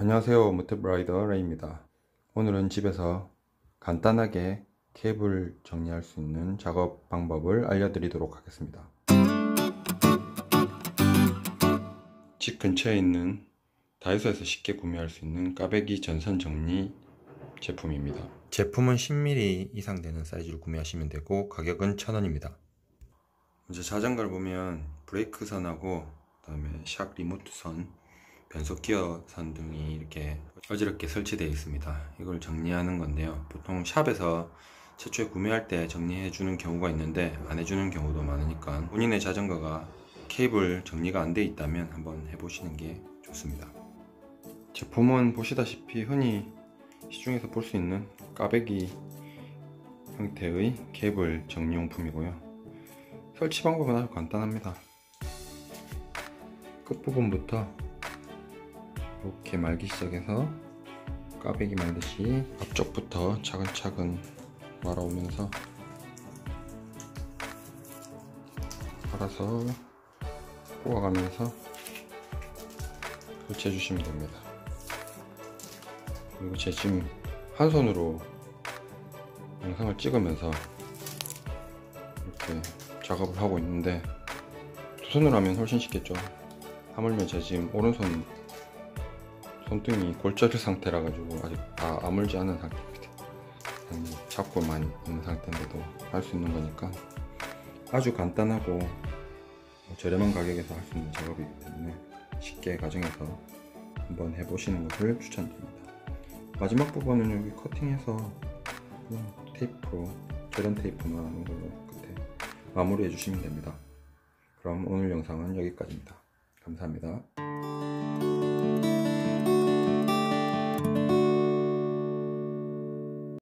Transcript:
안녕하세요 무트브라이더 레이입니다. 오늘은 집에서 간단하게 케이블 정리할 수 있는 작업 방법을 알려드리도록 하겠습니다. 집 근처에 있는 다이소에서 쉽게 구매할 수 있는 까베기 전선 정리 제품입니다. 제품은 10mm 이상 되는 사이즈를 구매하시면 되고 가격은 1000원입니다. 먼저 자전거를 보면 브레이크 선하고 그 다음에 샥 리모트 선 변속 기어 선 등이 이렇게 어지럽게 설치되어 있습니다. 이걸 정리하는 건데요. 보통 샵에서 최초에 구매할 때 정리해 주는 경우가 있는데 안 해주는 경우도 많으니까 본인의 자전거가 케이블 정리가 안 돼 있다면 한번 해보시는 게 좋습니다. 제품은 보시다시피 흔히 시중에서 볼 수 있는 까베기 형태의 케이블 정리용품이고요. 설치 방법은 아주 간단합니다. 끝부분부터 이렇게 말기 시작해서 까베기 말듯이 앞쪽부터 차근차근 말아오면서 알아서 꼬아가면서 설치해 주시면 됩니다. 그리고 제 지금 한 손으로 영상을 찍으면서 이렇게 작업을 하고 있는데 두 손으로 하면 훨씬 쉽겠죠. 하물며 제가 지금 오른손 손등이 골절 상태라 가지고 아직 다 아물지 않은 상태입니다. 잡고만 있는 상태인데도 할 수 있는 거니까 아주 간단하고 저렴한 가격에서 할 수 있는 작업이기 때문에 쉽게 가정에서 한번 해보시는 것을 추천드립니다. 마지막 부분은 여기 커팅해서 테이프로 계란 테이프 넣는 걸로 끝에 마무리 해 주시면 됩니다. 그럼 오늘 영상은 여기까지입니다. 감사합니다